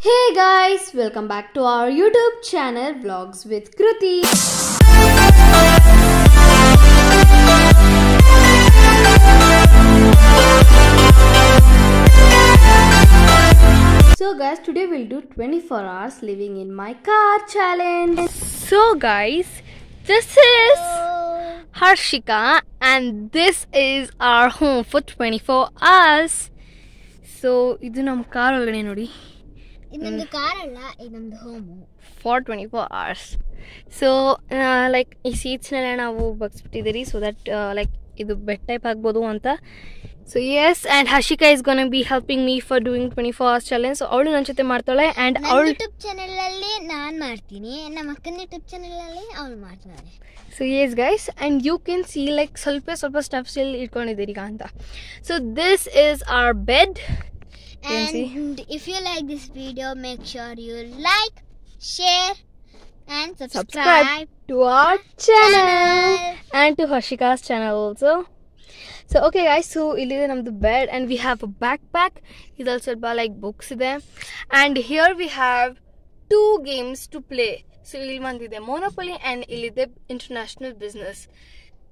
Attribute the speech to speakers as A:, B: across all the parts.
A: Hey guys, welcome back to our YouTube channel Vlogs with Kruti. So guys, today we'll do 24 hours living in my car challenge.
B: So, guys, this is Harshika, and this is our home for 24 hours. So ಇದು ನಮ್ಮ car ಒಳಗಡೆ ನೋಡಿ
C: ಇದೊಂದು car ಅಲ್ಲ ಇದೊಂದು home
B: for twenty four hours so like ಈ ಸೀಟ್ಸ್ನೆಲ್ಲ ನಾವು ಬಗ್ಸ್ಬಿಟ್ಟಿದ್ದೀರಿ ಸೊ ದಟ್ ಲೈಕ್ ಇದು ಬೆಡ್ ಟೈಪ್ ಆಗ್ಬೋದು ಅಂತ. So yes and Harshika is gonna be helping me for doing twenty four hours challenge so ಅವಳು ನನ್ನ ಜೊತೆ ಮಾಡ್ತಾಳೆ ಆ್ಯಂಡ್ ಅವಳು
C: ಯೂಟ್ಯೂಬ್ ಚಾನೆಲ್ ಅಲ್ಲಿ ನಾನ್ ಮಾಡ್ತೀನಿ. ನಮ್ಮ ಅಕ್ಕನ ಯೂಟ್ಯೂಬ್ ಚಾನೆಲ್ ಅಲ್ಲಿ ಅವ್ಳು ಮಾಡ್ತಾಳೆ.
B: So yes guys and you can see like ಸ್ವಲ್ಪ ಸ್ವಲ್ಪ ಸ್ಟೆಪ್ಸ್ ಇಲ್ಲಿ ಇಟ್ಕೊಂಡಿದ್ದೀರಿ ಈಗ ಅಂತ. So this is our bed can see.
C: and if you like this video make sure you like share and subscribe,
B: subscribe to our channel and to Harshika's channel also. So okay guys, so ಇಲ್ಲಿದೆ ನಮ್ದು bed and we have a backpack. ಇದ್ರಲ್ಲಿ ಸ್ವಲ್ಪ like books ಇದೆ and here we have two games to play. So ಇಲ್ಲಿ ಒಂದಿದೆ ಮೋನೋಪೊಲಿ and ಇಲ್ಲಿದೆ international business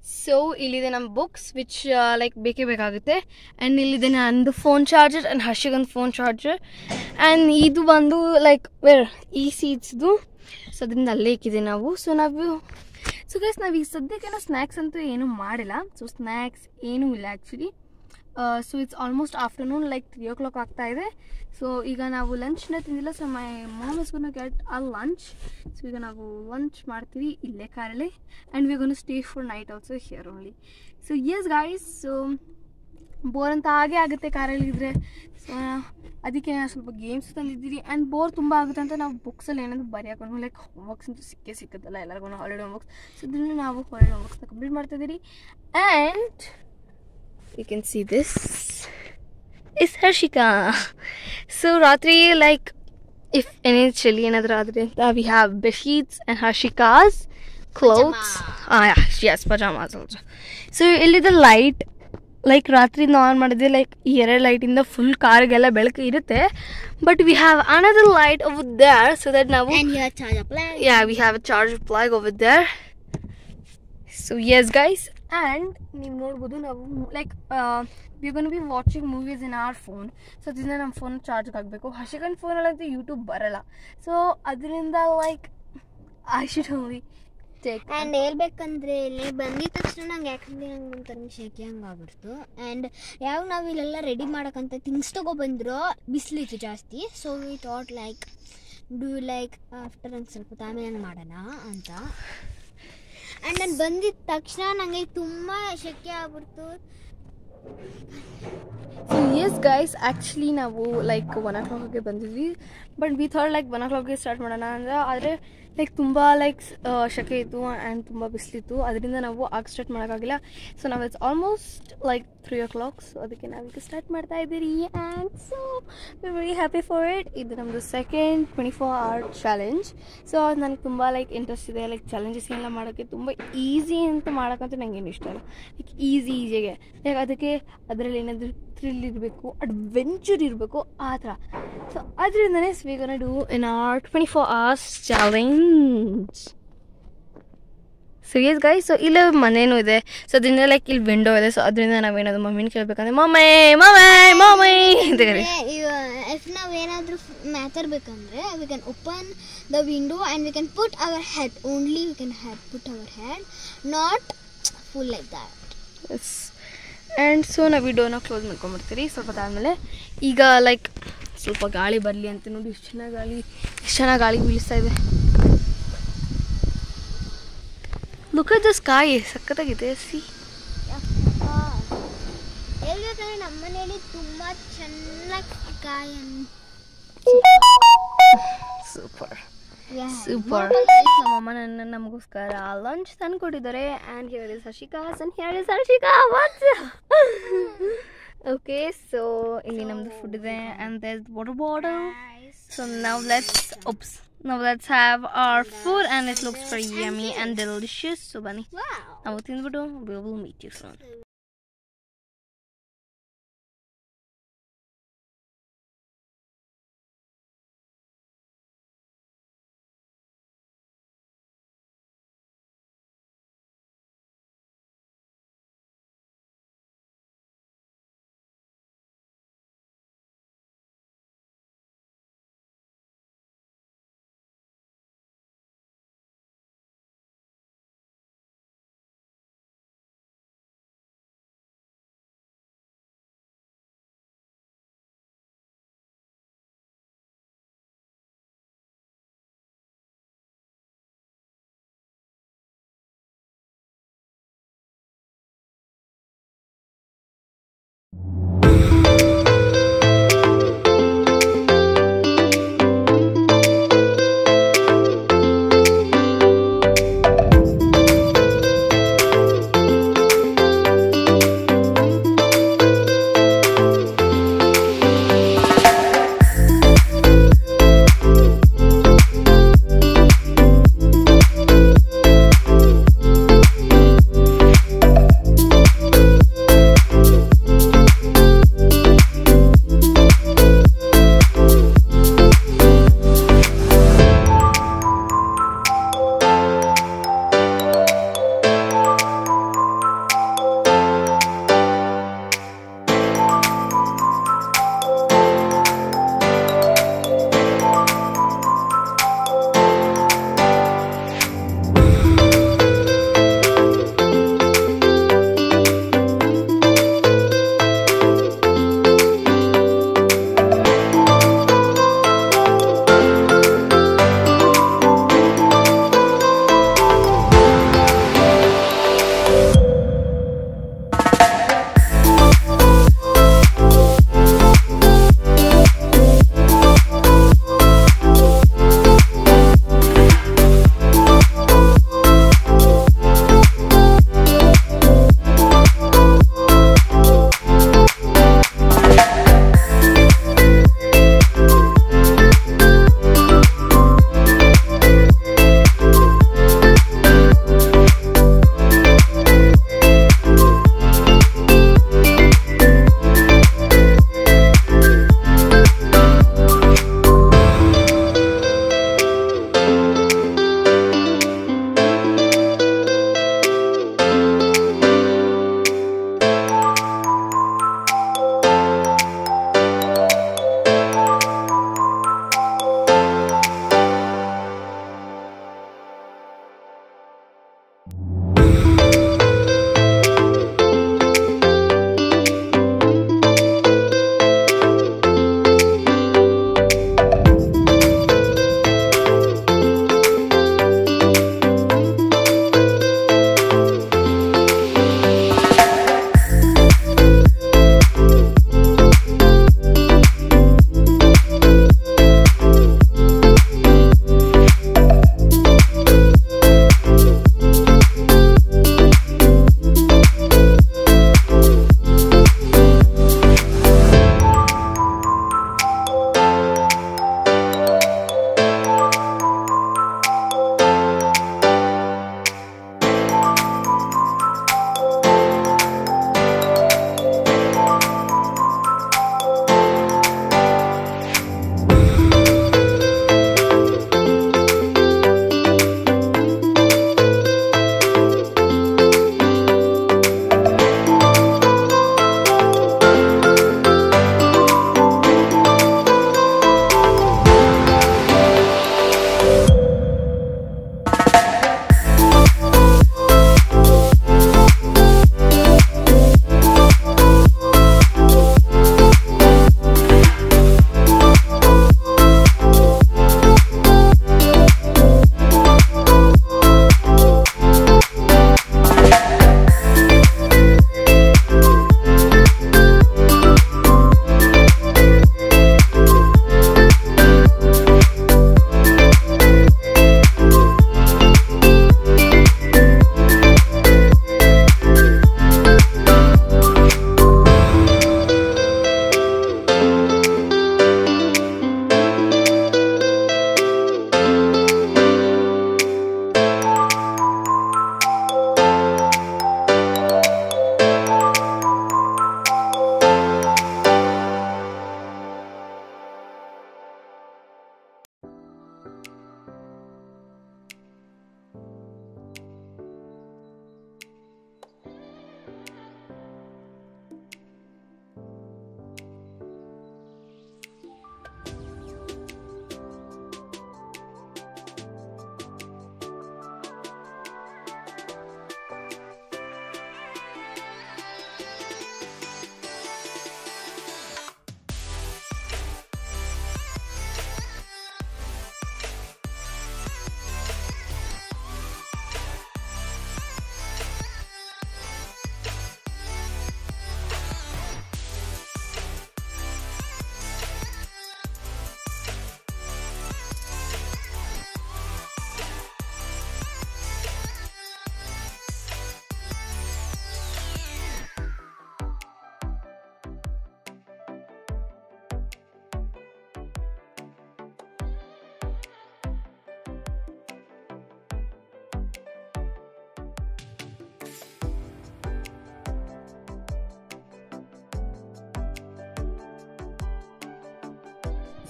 B: so ಇಲ್ಲಿದೆ ನಮ್ಮ ಬುಕ್ಸ್ ವಿಚ್ ಲೈಕ್ ಬೇಕೇ ಬೇಕಾಗುತ್ತೆ. ಆ್ಯಂಡ್ ಇಲ್ಲಿದೆ ನಂದು ಫೋನ್ ಚಾರ್ಜರ್ ಆ್ಯಂಡ್ ಹರ್ಷಿಗಂದು ಫೋನ್ ಚಾರ್ಜರ್ ಆ್ಯಂಡ್ ಇದು ಬಂದು ಲೈಕ್ ವೆರ್ ಈ ಸೀಟ್ಸ್ದು ಸೊ ಅದರಿಂದ ಅಲ್ಲೇ ಇಕ್ಕಿದೆ ನಾವು. ಸೊ ನಾವು ಸೊ ಗೈಸ್ ನಾವು ಈ ಸದ್ಯಕ್ಕೆ ಸ್ನ್ಯಾಕ್ಸ್ ಅಂತೂ ಏನೂ ಮಾಡಿಲ್ಲ. ಸೊ ಸ್ನ್ಯಾಕ್ಸ್ ಏನೂ ಇಲ್ಲ actually so it's almost afternoon like three o'clock ಆಗ್ತಾ ಇದೆ. ಸೊ ಈಗ ನಾವು ಲಂಚ್ನ ತಿಂದಿಲ್ಲ so my mom gonna get a lunch so ಈಗ ನಾವು ಲಂಚ್ ಮಾಡ್ತೀವಿ ಇಲ್ಲೇ ಕಾರಲ್ಲಿ. And we gonna stay for night also here only so yes guys so bore ಅಂತ ಹಾಗೆ ಆಗುತ್ತೆ ಕಾರಲ್ಲಿ ಇದ್ದರೆ ಸೊ ಅದಕ್ಕೆ ನಾನು ಸ್ವಲ್ಪ ಗೇಮ್ಸ್ ತಂದಿದ್ದೀರಿ. ಆ್ಯಂಡ್ ಬೋರ್ ತುಂಬ ಆಗುತ್ತೆ ಅಂತ ನಾವು ಬುಕ್ಸಲ್ಲಿ ಏನಾದರೂ ಬರೆಯೋಕೊಂಡು ಲೈಕ್ ಹೋಮ್ವರ್ಕ್ಸ್ ಅಂತೂ ಸಿಕ್ಕೇ ಸಿಕ್ಕುತ್ತಲ್ಲ ಎಲ್ಲರಿಗೂ ಹಾಲಿಡೇ ಹೋಮ್ವರ್ಕ್ಸ್ ಸೊ ಇದನ್ನು ನಾವು ಹಾಲಿಡೇ ಹೋಮ್ವರ್ಕ್ಸ್ನ complete ಮಾಡ್ತಾಯಿದ್ದೀರಿ and you can see this is Harshika so ರಾತ್ರಿ ಲೈಕ್ ಇಫ್ ಎನಿ ಚಳಿ ಏನಾದರೂ ಆದರೆ ಅಂತ we have bedsheets and Harshika's clothes yes pyjamas also so ಇಲ್ಲಿದೆ ಲೈಟ್ ಲೈಕ್ ರಾತ್ರಿಯಿಂದ ಆನ್ ಮಾಡಿದ್ರೆ ಲೈಕ್ ಈ ಎರಡು ಲೈಟಿಂದ ಫುಲ್ ಕಾರ್ಗೆಲ್ಲ ಬೆಳಕು ಇರುತ್ತೆ. But we have another light over there so that ನಾವು
C: and here charge up light.
B: yeah we have a charge plug and ನೀವು ನೋಡ್ಬೋದು ನಾವು like we gonna be watching movies in our phone so ಅದರಿಂದ ನಮ್ಮ phone ಚಾರ್ಜ್ಗೆ ಆಗಬೇಕು ಹರ್ಷಿಕನ್ ಫೋನಲ್ಲಂತೂ ಯೂಟ್ಯೂಬ್ ಬರಲ್ಲ. ಸೊ ಅದರಿಂದ like I should only
C: and ಹೇಳ್ಬೇಕಂದ್ರೆ ಇಲ್ಲಿ ಬಂದಿದ ತಕ್ಷಣ ನಂಗೆ ಯಾಕಂದ್ರೆ ನಂಗೆ ಒಂಥರ ಶೆಕೆ ಹಂಗಾಗ್ಬಿಡ್ತು ಆ್ಯಂಡ್ ಯಾವಾಗ ನಾವು ಇಲ್ಲೆಲ್ಲ ರೆಡಿ ಮಾಡೋಕ್ಕಂತ ಥಿಂಗ್ಸ್ ತೊಗೊಬಂದ್ರು ಬಿಸಿಲಿತ್ತು ಜಾಸ್ತಿ. So we thought like do like after ಒಂದು ಸ್ವಲ್ಪ ಆಮೇಲೆ ಮಾಡೋಣ ಅಂತ. ಆ್ಯಂಡ್ ನಾನು ಬಂದಿದ ತಕ್ಷಣ ನನಗೆ ತುಂಬ ಶೆಕೆ ಆಗ್ಬಿಡ್ತು.
B: ಸೊ ಎಸ್ ಗೈಸ್ ಆ್ಯಕ್ಚುಲಿ ನಾವು ಲೈಕ್ ಒನ್ ಓ ಕ್ಲಾಕ್ಗೆ ಬಂದಿದ್ವಿ. ಬಟ್ ವಿ ಥರ್ಡ್ ಲೈಕ್ ಒನ್ ಓ ಕ್ಲಾಕ್ಗೆ ಸ್ಟಾರ್ಟ್ ಮಾಡೋಣ ಅಂದರೆ, ಆದರೆ ಲೈಕ್ ತುಂಬ ಲೈಕ್ ಶೆಕೆ ಇತ್ತು ಆ್ಯಂಡ್ ತುಂಬ ಬಿಸಿಲಿತ್ತು. ಅದರಿಂದ ನಾವು ಆಗ ಸ್ಟಾರ್ಟ್ ಮಾಡೋಕ್ಕಾಗಿಲ್ಲ. ಸೊ ನಾವು it's almost like three o'clock so ಅದಕ್ಕೆ ನಾವೀಗ ಸ್ಟಾರ್ಟ್ ಮಾಡ್ತಾ ಇದ್ದೀರಿ. And so very happy for it ಇದು ನಮ್ಮದು second twenty four hour challenge so ಅದು ನನಗೆ ತುಂಬ ಲೈಕ್ ಇಂಟ್ರೆಸ್ಟ್ ಇದೆ. ಲೈಕ್ ಚಾಲೆಂಜಸ್ ಎಲ್ಲ ಮಾಡೋಕ್ಕೆ ತುಂಬ ಈಸಿ ಅಂತ ಮಾಡೋಕ್ಕಂತೂ ನನಗೇನು ಇಷ್ಟ ಇಲ್ಲ. ಲೈಕ್ ಈಸಿ ಈಸಿಗೆ ಲೈಕ್ ಅದಕ್ಕೆ ಅದರಲ್ಲಿ ಏನಾದರೂ ಥ್ರಿಲ್ ಇರಬೇಕು ಅಡ್ವೆಂಚರ್ ಇರಬೇಕು ಆ ಥರ. ಸೊ ಅದರಿಂದನೇ ಸ್ವೀಗನ do in our twenty four hours challenge serious guy so ಇಲ್ಲಿ ಮನೇನೂ ಇದೆ. ಸೊ ಅದರಿಂದ ಲೈಕ್ ಇಲ್ಲಿ ವಿಂಡೋ ಇದೆ. ಸೊ ಅದರಿಂದ ನಾವೇನಾದ್ರು ಮಮ್ಮಿನ ಕೇಳಬೇಕಂದ್ರೆ ಮಮ್ಮಿ ಮಮ್ಮಿ ಮಮ್ಮಿ ಅಂತ ಕರಿ
C: ಇಫ್ ನಾವು ಏನಾದರೂ ಬೇಕಂದ್ರೆ we can open the window and we can put our head only we can head put our head not full like that
B: yes and so ನಾವು ವಿಡಿಯೋನ ಕ್ಲೋಸ್ ಮಾಡ್ಕೊಂಬಿಡ್ತೀರಿ ಸ್ವಲ್ಪ ಆದಮೇಲೆ ಈಗ ಲೈಕ್ ಸ್ವಲ್ಪ ಗಾಳಿ ಬರಲಿ ಅಂತ ನೋಡಿ ಎಷ್ಟು ಚೆನ್ನಾಗಿ ಗಾಳಿ ಎಷ್ಟು ಚೆನ್ನಾಗಿ ಗಾಳಿ ಬೀಳಿಸ್ತಾ ಇದೆ. ಲುಕ್ ಅಟ್ ದ ಸ್ಕಾಯ್ ಸಖತ್ತಾಗಿದೆ ಸಿ
C: ಹೇಳ್ಬೇಕಂದ್ರೆ ನಮ್ಮ ಮನೆಯಲ್ಲಿ ತುಂಬ ಚೆನ್ನಾಗಿ ಕಾಯಿ
B: ಸೂಪರ್ ಸೂಪರ್ ನಮ್ಮಮ್ಮ ನನ್ನ ನಮಗೋಸ್ಕರ ಲಂಚ್ ತಂದು ಕೊಟ್ಟಿದ್ದಾರೆ ಆ್ಯಂಡ್ ಹೇಳಿ Sashika Harshika's and Sashika what's okay so ಇಲ್ಲಿ ನಮ್ಮದು ಫುಡ್ ಇದೆ and there water bottle so ನಾವು ಲೆಟ್ಸ್ ಒಪ್ಸ್ ನಾವು let's have our food and it looks very yummy and delicious so ಬನ್ನಿ ನಾವು ತಿಂದ್ಬಿಟ್ಟು we will meet you soon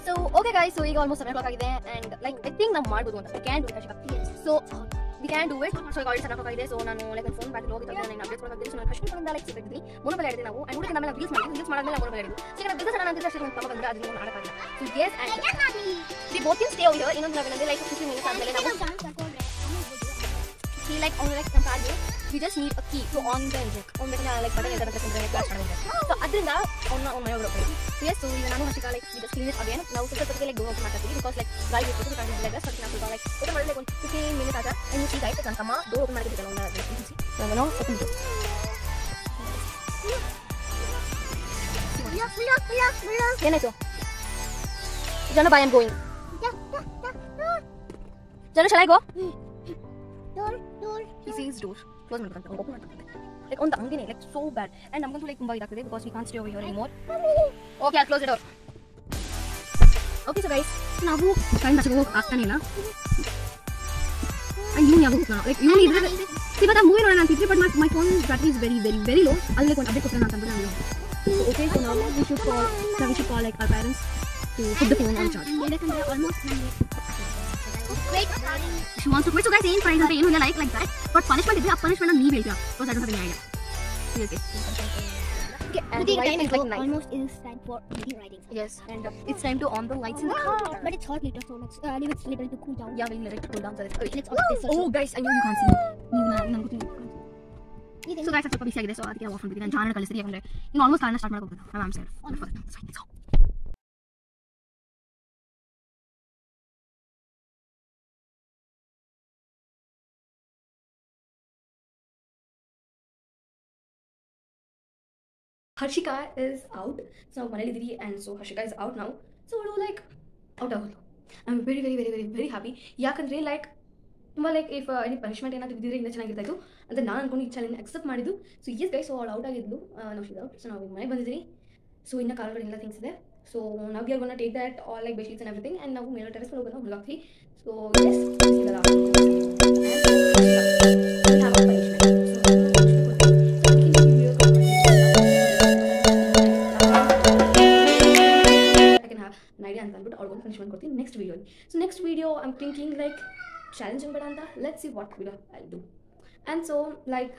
B: So okay guys so ಈಗ almost seven clock ಆಗಿದೆ and like I think ನಾವು ಮಾಡ್ಬೋದು ಅಂತ. Can do it so we can do it so ಈಗ already seven clock ಆಗಿದೆ. ಸೊ ನಾನು ಲೈಕ್ ನನ್ನ ಫೋನ್ ಹೋಗಿ ಹೋಗಿತ್ತು ನಾನು ಅಪ್ಡೇಟ್ ಕೊಡೋದು ಸೊ ನಾನು ಬಂದ ಲೈಕ್ ಸಿಗ್ತಿದ್ವಿ ಮೂರು ಹಿಡಿದ್ವಿ ನಾವು. ಅಂಡ್ ನಮಗೆ ರೀಲ್ಸ್ ಮಾಡಿ ಯೂಸ್ ಮಾಡಿದ್ಮೇಲೆ ಮೂರು ಹಿಡಿದ್ವಿ ಸೊ ಈಗ ಬಿಸ್ನೆಸ್ ಅಂತಿದ್ರೆ ಅಷ್ಟು ಪಾಪ ಬಂದ್ರೆ ಅದನ್ನು ಮಾಡೋಕ್ಕಾಗಿಲ್ಲ so yes and both stay over ಇನ್ನೊಂದು ನಾವೇನಂದ್ರೆ ಲೈಕ್ ಫಿಫ್ಟೀನ್ ಮಿನಿಟ್ಸ್ ಆದಮೇಲೆ ನಾವು ಲೈಕ್ ಲೈಕ್ ನಮ್ಮ we just need a key to on the engine on the like button ಇದ್ದಾರೆ ಅಂತ ಅಂದ್ರೆ ಕ್ಲಾಸ್ ಮಾಡಿದ್ರೆ ಸೊ ಅದರಿಂದ ಅವನ್ನ ಅವ್ನ ಮನೆ ಹೋಗ್ಬೇಕು yes so ಈಗ ನಾನು ಹಸಿಕ like we just clean it again. ನಾವು ಸ್ವಲ್ಪ ಹೊತ್ತಿಗೆ like ಡೋರ್ ಓಪನ್ ಮಾಡ್ತೀವಿ because like ಗಾಳಿ ಬಿಟ್ಟು ಕಾಣಿ ಇಲ್ಲ ಸೊ ನಾವು ಸ್ವಲ್ಪ like ಓಪನ್ ಮಾಡಿದ್ರೆ ಒಂದು 15 ಮಿನಿಟ್ ಆದ and you see guys ನನ್ನ ತಮ್ಮ ಡೋರ್ ಓಪನ್ ಮಾಡಿದ್ರೆ ಒಂದು ನಾನು ಓಪನ್ ಏನಾಯ್ತು ಜನ ಬಾಯ್ ಆಮ್ ಗೋಯಿಂಗ್ ಜನ ಶಾಲೆಗೆ go he sees door. Close ಮಾಡ್ಬೇಕಂತ ಓಪನ್ ಮಾಡ್ಬೇಕಂತ ಲೈಕ್ ಒಂದು ಅಂಗಡಿನೇ ಲೈಕ್ ಸೋ ಬ್ಯಾಡ್ ಅಂಡ್ ನಮಗಂತೂ ಲೈಕ್ ತುಂಬಾ ಇದಾಗ್ತದೆ because we can stay over here anymore okay close door okay so guys ನಾವು ಟೈಮ್ ಬಸ್ಸಿಗೆ ಹೋಗಿ ಆಗ್ತಾನೆ ಇಲ್ಲ ಅಂಡ್ ಇವನು ಯಾವಾಗ ಹೋಗ್ತಾನೋ ಲೈಕ್ ಇವನು ಇದ್ರೆ ಇವಾಗ ಮೂವಿ ನೋಡೋಣ ಅಂತಿದ್ರಿ but my phone battery is very very very low ಅಲ್ಲಿ ಒಂದು ಅಪ್ಡೇಟ್ ಕೊಟ್ಟರೆ ಅಂತ ಅಂದ್ಬಿಟ್ಟು ನಾನು ಓಕೆ ಸೊ ನಾವು we should call we should call like our parents to put the phone on charge
C: ಯಾಕಂದ್ರೆ ಆಲ್ಮೋಸ್ಟ್ ನನಗೆ
B: she wants to quit. So guys, ಏನ್ ಪ್ರೈಸ್ ಅಂತ ಏನು ಇಲ್ಲ like like that but punishment ಇದ್ರೆ ಆ ಪನಿಷ್ಮೆಂಟ್ ನೀವು ಹೇಳ್ತೀರಾ because I don't have any idea Okay, and the light is like nice.
C: almost is time for maybe riding.
B: Yes, and uh, it's time to on the lights in the car.
C: But it's hot later, so let's uh, leave it little to cool down.
B: Yeah, we'll let it cool down. So let's,
C: Let's off this also.
B: oh, guys, I know you can't see. ನೀವು ನನಗೆ ಗೊತ್ತಿಲ್ಲ
C: ಇದು
B: so guys ಸ್ವಲ್ಪ ಬಿಸಿ ಆಗಿದೆ so ಅದಕ್ಕೆ of ಮಾಡ್ಬಿಟ್ಟು ನಾನು ಜಾನ ಕಳಿಸ್ತೀನಿ ಯಾಕಂದ್ರೆ ಇನ್ನು ಆಲ್ಮೋಸ್ಟ್ ಕಾರಣ ಸ್ಟಾರ್ಟ್ ಮಾಡ್ಬೋದು I am side Harshika is out so ನಾವು ಮನೇಲಿದ್ದೀವಿ and so Harshika is out ನಾವು ಸೊ ಅವಳು ಲೈಕ್ ಔಟ್ ಆಗೋದು I am very very very very very happy ಯಾಕಂದರೆ ಲೈಕ್ ತುಂಬ ಲೈಕ್ ಇಫ್ ಎನಿ ಪನಿಷ್ಮೆಂಟ್ ಏನಾದರೂ ಇದ್ದಿದ್ರೆ ಇನ್ನೂ ಚೆನ್ನಾಗಿರ್ತಾಯಿತ್ತು ಅಂತ ನಾನು ಅನ್ಕೊಂಡು ಈ ಚಾಲೆಂಜ್ ಅಕ್ಸೆಪ್ಟ್ ಮಾಡಿದ್ದು ಸೊ ಎಸ್ ಗೈ ಸೊ ಅವಳು ಔಟ್ ಆಗಿದ್ಲು ನಾವು ಶೀಸ್ ಔಟ್ ಸೊ ನಾವು ಈಗ ಮನೆಗೆ ಬಂದಿದ್ದೀವಿ ಸೊ ಇನ್ನು ಕಾಲ್ಗಳು ಎಲ್ಲ ಥಿಂಗ್ಸ್ ಇದೆ ಸೊ ನಾವು we are gonna take that all like bedsheets and everything and ನಾವು ಮೇಲೆ ಟೆರೆಸ್ ಮೇಲೆ ಹೋಗೋಣ ಹುಡುಗಾಕ್ತೀವಿ ಸೊ ಎಸ್ ಅವ್ಳಿಗೊಂದು ಪನಿಷ್ಮೆಂಟ್ ಕೊಡ್ತೀನಿ next ವೀಡಿಯೋಲಿ so next video I'm thinking like challenging ಬೇಡ ಅಂತ? Let see what video I do and so like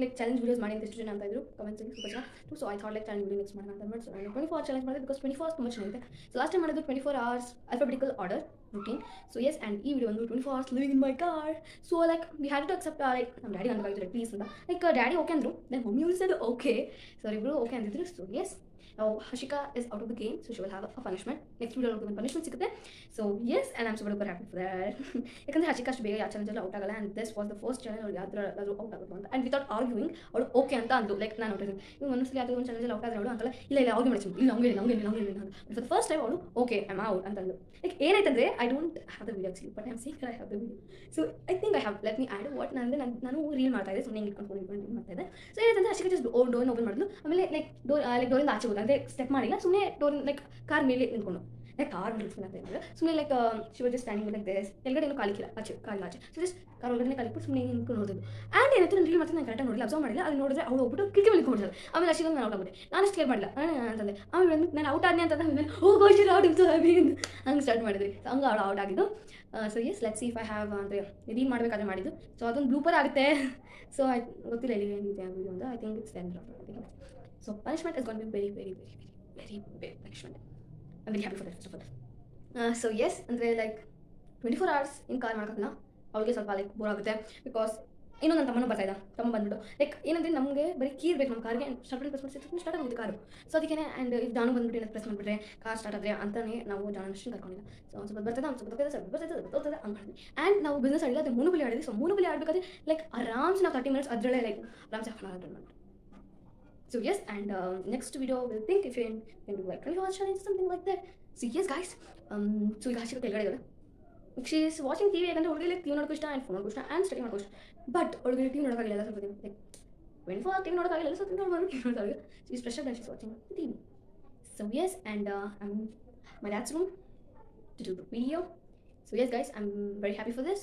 B: like challenge videos ಮಾಡಿ ಅಂತ ಎಷ್ಟು ಜನ ಅಂತ ಇದ್ರು? ಕಮೆಂಟ್ಸಲ್ಲಿ ತುಂಬ ಜನ so I thought like challenge video next ಮಾಡೋಣ ಅಂತ ಮಾಡಿ ಸೊ ನಾನು ಟ್ವೆಂಟಿ ಫೋರ್ ಚಾಲೆಂಜ್ ಮಾಡಿದೆ ಬಿಕಾಸ್ ಟ್ವೆಂಟಿ ಫೋರ್ ತುಂಬ ಚೆನ್ನಾಗಿದೆ. ಸೊ ಲಾಸ್ಟ್ ಟೈಮ್ ಮಾಡಿದ್ರು twenty four hours alphabetical order routine so yes and ಈ ವಿಡಿಯೋ ಒಂದು twenty four hours living in my car so like we had to accept like ನಮ್ಮ daddy ಅನ್ಬೇಕಾಗಿತ್ತು please ಅಂತ. Like daddy okay ಅಂದರು. Then mummy ಉಳಿಸೋದು okay so ಇಬ್ಬರು okay ಅಂದಿದ್ರು. So yes ನಾವು Harshika is out of the game so she will have a punishment next video ಒಂದು punishment ಸಿಗುತ್ತೆ so yes and I'm super happy for ಯಾಕಂದರೆ ಹರ್ಷಿಕಾ ಅಷ್ಟು ಬೇಗ ಯಾವ ಚಾಲೆಂಜಲ್ಲಿ ಔಟ್ ಆಗಲ್ಲ and this was the first challenge ಅವ್ರು ಯಾವ್ದಾದ್ರು ಔಟ್ ಅಂತ ಆ್ಯಂಡ್ ವಿತೌಟ್ ಆರ್ಗ್ಯೂಯಿಂಗ್ ಅವಳು ಓಕೆ ಅಂತ ಅಂದು ಲೈಕ್ ನಾನು ಔಟ್ ಇವಾಗ ಒಂದೊಂದ್ಸಲಿ ಯಾವುದೋ ಒಂದು ಚಾಲೆಂಜಲ್ಲಿ ಔಟ್ ಆದ್ರೆ ಅವಳು ಅಂತಲ್ಲ ಇಲ್ಲ ಇಲ್ಲ ಆರ್ಗ್ಯೂ ಮಾಡ್ತೀನಿ ಇಲ್ಲ ಹಂಗೆ ಹಂಗೆ ಹಂಗೆ ಅಂತ ಫಾರ್ ಫಸ್ಟ್ ಟೈಮ್ ಅವಳು ಓಕೆ ಆಮ್ ಔಟ್ ಅಂತಂದು like ಏನಾಯ್ತಂದ್ರೆ I don't have the video but I I'm sake I have the video so I think I have let me add what ನಾನು ನಾನು ನಾನು ರೀಲ್ ಮಾಡ್ತಾ ಇದ್ದೆ ಇಟ್ಕೊಂಡು ಮಾಡ್ತಾ ಇದ್ದೆ. ಸೊ ಏನಾಯ್ತಂದ್ರೆ ಜಸ್ಟ್ ಡೋರ್ ಓಪನ್ ಮಾಡಿದ್ಲು. ಆಮೇಲೆ ಲೈಕ್ ಡೋರ್ ಲೈಕ್ ಡೋರಿಂದ ಆಚೆ ಹೋದ ಅಂದರೆ ಸ್ಟೆಪ್ ಮಾಡಿಲ್ಲ ಸುಮ್ಮನೆ ಡೋರ್ ಲೈಕ್ ಕಾರ್ ಮೇಲೆ ನಿಂತ್ಕೊಂಡು ಲೈಕ್ ಕಾರ್ ನಿಲ್ಸ್ಕೊಂಡು ಸುಮ್ಮನೆ like Shiva just standing like this ಏನು ಏನೂ ಕಾಲಿಕ್ಕಿಲ್ಲ, ಆಚೆ ಕಾಲಿಲ್ಲ ಆಚೆ. ಸೊ ಜಸ್ಟ್ ಕಾರ್ ಒಳಗಡೆ ಕಾಲಿಕ್ಬಿಟ್ಟು ಸುಮ್ಮನೆ ನಿಂತ್ಕೊಂಡು ಹೋದದ್ದು ಆ್ಯಂಡ್ ಏನಾಯ್ತು, ನಾನು ರೀಲ್ ಮಾಡ್ತೀನಿ ನಾನು ಕರೆಕ್ಟಾಗಿ ನೋಡಿಲ್ಲ ಅಬ್ಸರ್ವ್ ಮಾಡಿಲ್ಲ. ಅದು ನೋಡಿದ್ರೆ ಅವಳು ಹೋಗ್ಬಿಟ್ಟು ಕಿಟಕಿ ಮೇಲೆ ನಿಂತ್ಕೊಂಡಿದ್ದಾಳೆ ಆಮೇಲೆ ಅಷ್ಟೇ ನಾನು ಔಟ್ ಆಗ್ಬಿಟ್ಟೆ. ನಾನು ಅಷ್ಟು ಕೇರ್ ಮಾಡಿಲ್ಲ ಅಂತಂದೆ. ಆಮೇಲೆ ಬಂದು ನಾನು ಔಟ್ ಆದ್ನೆ ಅಂತ ಆಮೇಲೆ, ಓ ಗೋಶಿ ಔಟ್ ಅಂತ ಹಂಗೆ ಸ್ಟಾರ್ಟ್ ಮಾಡಿದ್ರಿ ಸೊ ಹಂಗೆ ಅವಳು ಔಟ್ ಆಗಿದ್ದು. So yes let see if I have ಅಂದರೆ ರೀಲ್ ಮಾಡಬೇಕಾದ್ರೆ ಮಾಡಿದ್ದು. ಸೊ ಅದೊಂದು ಬ್ಲೂಪರ್ ಆಗುತ್ತೆ. ಸೊ ಗೊತ್ತಿಲ್ಲ ಇಲ್ಲಿ ಏನಿದೆ ಅಂತ. I think it's ten I think so punishment is gonna be very very very very very big punishment I very happy for that first of all so yes ಅಂದರೆ like twenty four hours in car ಮಾಡೋಕ್ಕಲ್ಲ ಅವಳಿಗೆ ಸ್ವಲ್ಪ like bore ಆಗುತ್ತೆ. Because ಇನ್ನೊಂದು ನನ್ನ ತಮ್ಮನೂ ಬರ್ತಾ ಇದ್ದ, ತಮ್ಮ ಬಂದ್ಬಿಟ್ಟು. ಲೈಕ್ ಏನಂದ್ರೆ, ನಮಗೆ ಬರೀ ಕೀರ್ ಬೇಕು ನಮ್ಮ ಕಾರ್ಗೆ ಸ್ಟಾರ್ಟ್ ಪ್ರೆಸ್ ಮಾಡಿಸಿ ಸ್ಟಾರ್ಟ್ ಆಗುತ್ತೆ ಕಾರು. ಸೊ ಅದಕ್ಕೆ ಆ್ಯಂಡ್ ಇದು ಜಾನು ಬಂದ್ಬಿಟ್ಟು ಏನಾದ್ರು ಪ್ರೆಸ್ ಮಾಡಿಬಿಟ್ರೆ ಕಾರ್ ಸ್ಟಾರ್ಟ್ ಆದರೆ ಅಂತಲೇ ನಾವು ಜಾನಷ್ಟು ಕರ್ಕೊಂಡಿಲ್ಲ. ಸೊ ಒಂದು ಸ್ವಲ್ಪ ಬರ್ತದೆ ಸ್ವಲ್ಪ ಬರ್ತದೆ ಸ್ವಲ್ಪ ಬರ್ತದೆ ಸ್ವಲ್ಪ ಬರ್ತದೆ ಅಂತ ಮಾಡಿದ್ವಿ ಆ್ಯಂಡ್ ನಾವು ಬಿಸ್ನೆಸ್ ಆಡಿಲ್ಲ ಅದು ಮೂನು ಬಲಿ ಆಡಿದ್ವಿ. ಸೊ ಮೂನು ಬಲಿ ಆಡಬೇಕಾದ್ರೆ ಲೈಕ್ ಆರಾಮ್ಸೆ ನಾವು ತರ್ಟಿ ಮಿನಿಟ್ಸ್ ಅದರಲ್ಲೇ ಲೈಕ್ ಆರಾಮ್ಸೆ an hour So yes, and uh, next video we'll think if you can do like 24 hours challenge something like that. So yes, guys. Um, so ಈಗ ಹಸಿರು ಕೆಳಗಡೆ ಇದ್ದಾಳೆ she is watching TV ಯಾಕಂದ್ರೆ ಹುಡುಗಿ like TV ನೋಡೋಕೆ ಇಷ್ಟ and phone ನೋಡೋಕೆ ಇಷ್ಟ ಆ್ಯಂಡ್ ಸ್ಟಡಿ ಮಾಡೋಕೆ ಇಷ್ಟ ಬಟ್ ಹುಡುಗಿ ಟಿವಿ ನೋಡೋಕ್ಕಾಗಿಲ್ಲ ಸ್ವಲ್ಪ ದಿನ ಲೈಕ್ ಟ್ವೆಂಟಿ ಫೋರ್ ಟಿವಿ ನೋಡೋಕ್ಕಾಗಿಲ್ಲ ಸ್ವಲ್ಪ ನೋಡ್ಬೋದು TV ನೋಡೋಕ್ಕಾಗಿಲ್ಲ she is pressure she is watching TV so yes and uh, I'm my dad's room to do the video so yes guys I'm very happy for this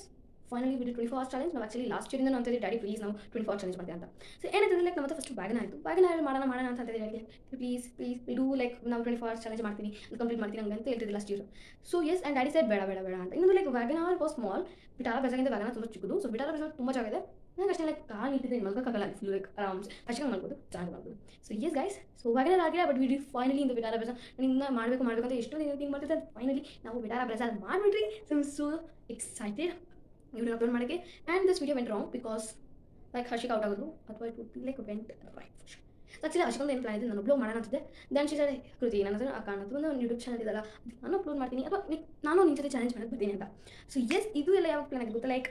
B: Finally ಬಿಟ್ಟು twenty four challenge ನಾವು actually last ಇಯರಿಂದ ನಾವು daddy please ನಾವು twenty four challenge ಮಾಡ್ತೀವಿ ಅಂತ. So ಏನಾಯ್ತು like ನಮ್ಮ first ಬ್ಯಾಗನ ಆಯಿತು. ಬ್ಯಾಗನ ಮಾಡೋಣ ಮಾಡೋಣ ಅಂತ ಡ್ಯಾಡಿಗೆ ಪ್ಲೀಸ್ ಪ್ಲೀಸ್ ಡೂ ಲೈಕ್ ನಾವು ಟ್ವೆಂಟಿ ಫೋರ್ ಚಾಲೆಂಜ್ ಮಾಡ್ತೀನಿ. ಅದು ಕಂಪ್ಲೀಟ್ ಮಾಡ್ತೀನಿ ಹಂಗೆ ಅಂತ ಹೇಳ್ತಿದ್ದೆ last year so yes and daddy side ಬೇಡ ಬೇಡ ಬೇಡ ಅಂತ. ಇನ್ನೊಂದು like wagon R was small Vitara ಬೆಸಾಗಿಂದ ವ್ಯಾಗನ ತುಂಬ ಚಿಕ್ಕದು. ಸೊ ಬಿಟಾರ ಬೆಸ ತುಂಬ ಜಾಗ ಇದೆ. ನಂಗೆ ಅಷ್ಟೇ ಲೈಕ್ ಕಾಲ್ ಇಟ್ಟಿದ್ದೆ ಮಲ್ಕೋಕ್ಕಾಗಲ್ಲ ಫುಲ್ ಲೈಕ್ ಆರಾಮ್ ಅಷ್ಟೇ ಮಾಡ್ಬೋದು. ಚಾರ್ಜ್ ಮಾಡ್ಬೋದು. So yes guys so wagon ಆಗಿಲ್ಲ ಬಟ್ ವಿಡಿ ಫೈನಲಿ ಇಂದ ಬಿಟಾರ ಬೆಸ ನಿನ್ನ ಮಾಡಬೇಕು ಮಾಡಬೇಕು ಅಂತ ಎಷ್ಟೋ ದಿನ ಥಿಂಕ್ ಮಾಡ್ತಿದ್ದೆ. ಫೈನಲಿ ನಾವು ಬಿಟಾರ ಬೆಸ ಮಾಡಿಬಿಟ್ರಿ ಸೊ ಎಕ್ಸೈಟೆಡ್ ವಿಡಿಯೋ ಅಪ್ಲೋಡ್ ಮಾಡೋಕ್ಕೆ and this video went wrong because like Harshika out ಆಗೋದು ಅಥವಾ it would be like went right actually ಹರ್ಷಿಕೊಂದು ಏನು ಪ್ಲಾನ್ ಇದೆ ನಾನು ಅಪ್ಲೋಡ್ ಮಾಡೋಣ ಅಂತಿದ್ದೆ ದೆನ್ ಶಿ ಸರ್ ಕೃತಿ ಹತ್ರ ಆ ಕಾರಣದ್ದು ಒಂದು ಯೂಟ್ಯೂಬ್ ಚಾನಲ್ ಇದೆಲ್ಲ ನಾನು ಅಪ್ಲೋಡ್ ಮಾಡ್ತೀನಿ ಅಥವಾ ನಾನು ನಿನ್ನ ಚಾಲೆಂಜ್ ಮಾಡಕ್ಕೆ ಬರ್ತೀನಿ ಅಂತ ಸೊ ಎಸ್ ಇದು ಎಲ್ಲ ಯಾವಾಗ ಪ್ಲಾನ್ ಆಗಿದೆ ಗೊತ್ತಾ ಲೈಕ್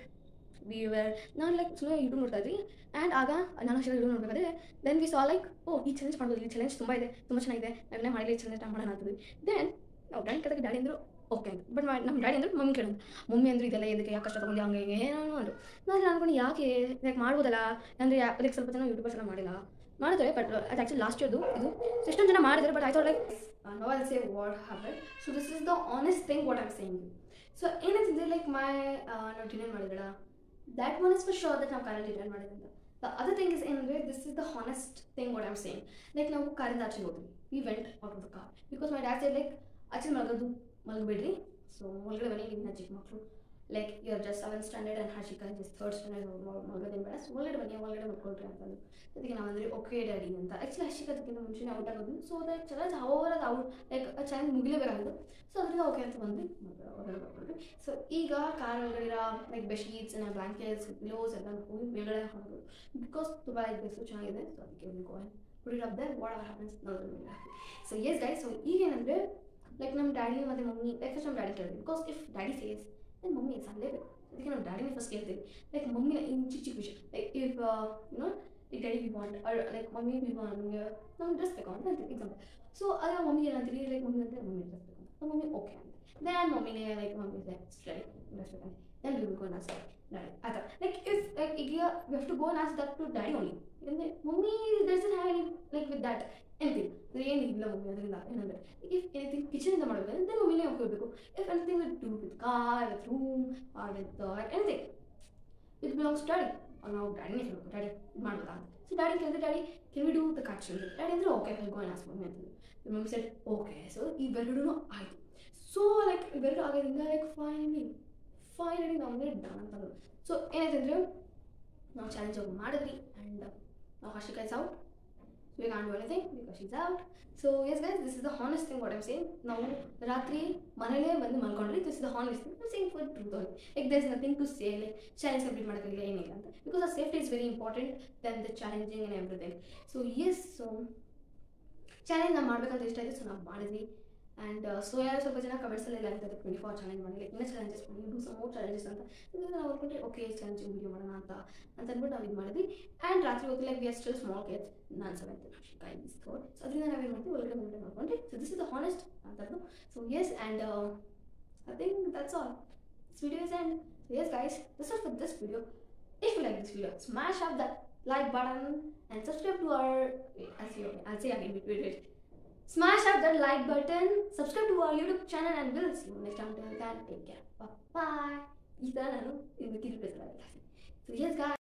B: ವೇರ್ ನಾನು ಲೈಕ್ ಸುಮ್ಮನೆ ಯೂಟ್ಯೂಬ್ ನೋಡ್ತಾ ಇದ್ವಿ. ಆ್ಯಂಡ್ ಆಗ, ನಾನು ಅಷ್ಟೇ ಯೂಟ್ಯೂಬ್ ನೋಡ್ಬೇಕಾದ್ರೆ then we saw like oh, ಈ ಚಾಲೆಂಜ್ ಮಾಡ್ಬೋದು. ಈ ಚಾಲೆಂಜ್ ತುಂಬ ಇದೆ. ತುಂಬ ಚೆನ್ನಾಗಿದೆ. ನಾವೇನೇ ಮಾಡಿಲ್ಲ ಈ ಚಾಲೆಂಜ್ ಮಾಡೋಣ ಅಂತಿದ್ವಿ. ದೆನ್ ನಾವು ಡ್ಯಾಡಿ ಕತೆಗೆ ಡ್ಯಾಡಿ ಅಂದರು ಓಕೆ ಅಂತ ಬಟ್ ನಮ್ಮ ಡ್ಯಾಡಿ ಅಂದ್ರೆ ಮಮ್ಮಿ ಕೇಳಿದ್ರು ಮಮ್ಮಿ ಅಂದ್ರೆ ಇದೆಲ್ಲ ಇದಕ್ಕೆ ಯಾಕೆ ಕಷ್ಟ ತಗೊಂಡು? ಹಂಗೆ ಹಿಂಗೆ? ಏನೋ ಅಂದರು ನಾನು ಅನ್ಕೊಂಡು, ಯಾಕೆ? ಲೈಕ್ ಮಾಡ್ಬೋದಲ್ಲ? ಅಂದರೆ ಲೈಕ್ ಸ್ವಲ್ಪ ಜನ ಯೂಟ್ಯೂಬರ್ಸ್ ಎಲ್ಲ ಮಾಡಿಲ್ಲ. ಮಾಡಿದ್ರೆ ಬಟ್ ಅದು ಆ್ಯಕ್ಚುಲಿ ಲಾಸ್ಟ್ ಇಯರ್ದು ಇದು ಎಷ್ಟೊಂದು ಜನ ಮಾಡಿದ್ರೆ but I thought like no I'll say what happen so this is the honest thing what am saying so ಏನಂತಿದ್ರೆ like my ನಾವು dinner ಮಾಡಿಬೇಡ that one is for sure that ನಾವು ಕಾರಲ್ಲಿ dinner ಮಾಡಿದಂತ the other thing is ಏನಂದರೆ this is the honest thing what am saying like ನಾವು ಕಾರಿಂದ ಆಚೆ ಹೋದ್ವಿ. We went out of the car because my dad side like ಆಚೆ ಮಲಗೋದು ಮಲಗಬೇಡ್ರಿ. So ಒಳಗಡೆ ನಿಮ್ಮ ಚಿಕ್ಕ ಮಕ್ಕಳು like are just seventh standard and Harshika just third standard ಮಲಗೋದೇನು ಬೇಡ. ಸೊ ಒಳಗಡೆ ಬನ್ನಿ ಒಳಗಡೆ ಮಲ್ಕೊಳ್ರಿ ಅಂತಂದು. ಅದಕ್ಕೆ ನಾವು ಅಂದರೆ ಓಕೆ ಡ್ಯಾಡಿ ಅಂತ. ಆ್ಯಕ್ಚುಲಿ ಹರ್ಷಿಕಾ ಅದಕ್ಕಿಂತ ಮುಂಚೆನೇ ಔಟ್ ಆಗೋದು ಸೊ ಲೈಕ್ ಚಾಲೆಂಜ್ ಅವರ ಔಟ್ ಲೈಕ್ ಚೆನ್ನಾಗಿ ಮುಗಿಲೇಬೇಕಾಗಿತ್ತು ಸೊ ಅದರಿಂದ ಓಕೆ ಅಂತ ಬಂದ್ವಿ. ಬರ್ಕೊಂಡ್ವಿ ಸೊ ಈಗ ಕಾರ್ ಒಳಗಡೆ ಲೈಕ್ ಬೆಡ್ಶೀಟ್ಸ್ ಬ್ಲಾಂಕೆಟ್ಸ್ ಪಿಲೋಸ್ ಎಲ್ಲ ಹೋಗಿ ಮೇಲ್ಗಡೆ ಹಾಕೋದು. ಬಿಕಾಸ್ ತುಂಬ ಇದೆ ಸೊ ಚೆನ್ನಾಗಿದೆ. ಸೊ ಅದಕ್ಕೆ put it up there what are happens so yes guys so ಈಗೇನಂದರೆ like ನಮ್ಮ ಡ್ಯಾಡಿ ಮತ್ತು ಮಮ್ಮಿ ಲೈಕ್ ಫಸ್ಟ್ ನಮ್ಮ ಡ್ಯಾಡಿ ಕೇಳಿದ್ವಿ because if daddy says then mummy ಸಾಲೇಬೇಕು ಅದಕ್ಕೆ ನಾವು ಡ್ಯಾಡಿನೇ ಫಸ್ಟ್ ಕೇಳ್ತೀವಿ ಲೈಕ್ ಮಮ್ಮಿನ ಇನ್ ಚಿಕ್ಕ ಚಿಕ್ಕ ವಿಷಯ ಲೈಕ್ ಇಫ್ ಯುನೋ ಈ daddy we want like mummy we want ನಮಗೆ ನಮ್ಗೆ ಡ್ರೆಸ್ ಬೇಕು ಅಂತ ಅಂತೀವಿ ಎಕ್ಸಾಂಪಲ್ ಸೊ ಅದೇ ಮಮ್ಮಿ ಏನಂತೀವಿ ಲೈಕ್ ಮಮ್ಮಿ ಅಂದರೆ ಮಮ್ಮಿ ಡ್ರೆಸ್ ಬೇಕು ಅಂತ ಮಮ್ಮಿ ಓಕೆ ಅಂತ ದೆನ್ ಮಮ್ಮಿನೇ ಲೈಕ್ ಮಮ್ಮಿ ಸ್ಟಡಿ ಡ್ರೆಸ್ ಬೇಕಂತ then we will go and ask daddy ಆ ಥರ ಲೈಕ್ ಇಫ್ ಲೈಕ್ ಈಗ we have to go and ask that to daddy only ಯಾಕಂದರೆ mummy doesn't have any like with that anything ಏನಿಲ್ಲ mummy ಅದರಿಂದ ಏನಂದರೆ if anything ಕಿಚನಿಂದ ಮಾಡಬೇಕು then ಮಮ್ಮಿನೇ ಹೋಗಬೇಕು if anything with do with car with room or with anything it belongs daddy ನಾವು ಡ್ಯಾಡಿನೇ ಹೇಳಬೇಕು ಡ್ಯಾಡಿ ಇದು ಮಾಡ್ಬೇಕಾ ಅಂತ ಸೊ ಡ್ಯಾಡಿ ಕೇಳಿದ್ರೆ daddy can we do the cuts daddy ಅಂದರೆ okay will go ask mummy ಅಂತಂದು ಮಮ್ಮಿ ಸೆಟ್ ಓಕೆ ಸೊ ಇವೆರಡೂ ಆಯಿತು ಸೊ ಲೈಕ್ ಇವೆರಡು ಆಗೋದ್ರಿಂದ ಲೈಕ್ ಫೈನಲಿ ಫೈನಲಿ ನಾವು ಅಂದರೆ ಡನ್ ಅಂತಂದು ಸೊ ಏನಾಯ್ತಂದ್ರೆ ನಾವು ಚಾಲೆಂಜ್ ಹೋಗಿ ಮಾಡಿದ್ವಿ ಆ್ಯಂಡ್ ನಾವು Harshika is out we can't do anything. Because she's out. So yes guys, this is the honest thing what I'm saying. ನಾವು ರಾತ್ರಿ ಮನೇಲೇ ಬಂದು ಮಲ್ಕೊಂಡ್ರಿ this is the honest thing I'm saying for truth only like there is nothing to say like challenge complete ಮಾಡೋಕ್ಕಾಗಿಲ್ಲ ಏನಿಲ್ಲ ಅಂತ. Because a safety is very important then the challenging and everything so yes so challenge ನಾವು ಮಾಡ್ಬೇಕಂತ ಇಷ್ಟ ಆಯಿತು so ನಾವು ಮಾಡಿದ್ವಿ. And so ಯಾರು ಸ್ವಲ್ಪ ಜನ ಕಮೆಂಟ್ಸಲ್ಲಿ ಎಲ್ಲ ಅಂತ ಟ್ವೆಂಟಿ ಫೋರ್ ಚಾಲೆಂಜ್ ಮಾಡಿ ಇನ್ನೂ ಚಾಲೆಂಜಸ್ ಮಾಡಿ ಡೂ ಸಮ್ ಮೋರ್ ಚಾಲೆಂಜಸ್ ಅಂತ ಇದರಿಂದ ನಾವು ಅನ್ಕೊಂಡ್ರೆ ಓಕೆ ಚಾಲೆಂಜಿಂಗ್ ವೀಡಿಯೋ ಮಾಡೋಣ ಅಂತ ಅಂತ ಅಂದ್ಬಿಟ್ಟು ನಾವು ಇದು ಮಾಡಿದ್ವಿ ಆ್ಯಂಡ್ ರಾತ್ರಿ ಹೊತ್ತು like we are still small kids ನಾನು ಸೆವೆಂತ್ ಕೈ ಇಸ್ ಥರ್ಡ್ ಸೊ ಅದರಿಂದ ನಾವೇನು ಮಾಡ್ತೀವಿ ಒಳಗಡೆ ಹೊರಗಡೆ ಮಾಡ್ಕೊಂಡ್ರಿ so this is the honest ಅಂತದ್ದು so yes and I think that's all this video is end. So, yes, guys, this is for this video. If you like this video, smash up that like button and subscribe to our, wait, i'll say okay i'll say again. Wait wait wait. Smash up that like button, subscribe to our YouTube channel and we'll see you next time. Take care. Bye-bye. The So yes guys.